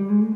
Mm-hmm.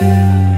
Música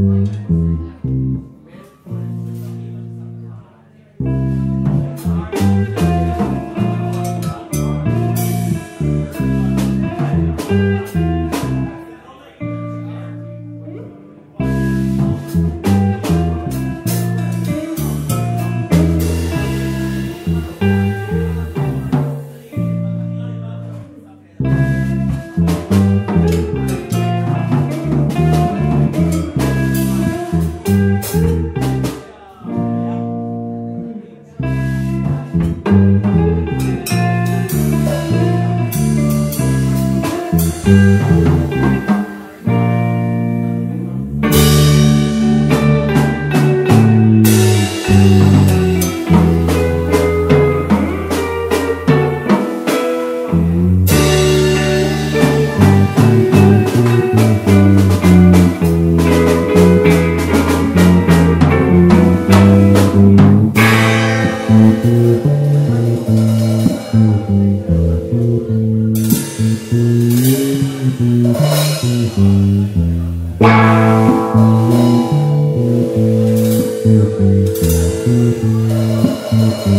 Thank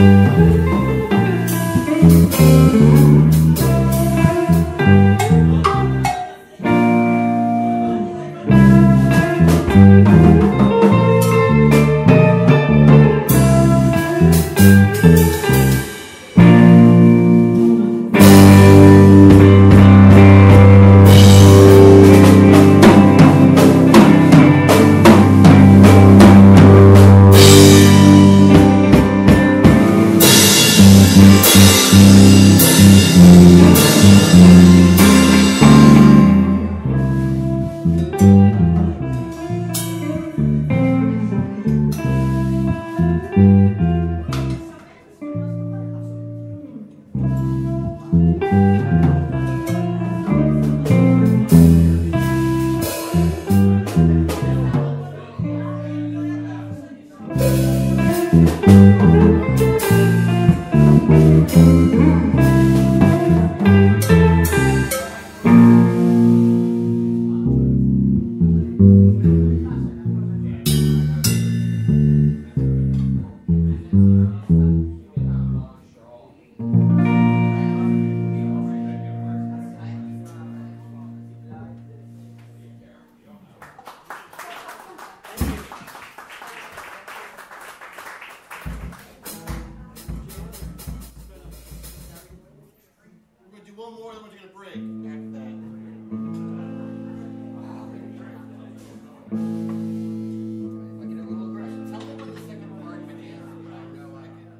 Thank you.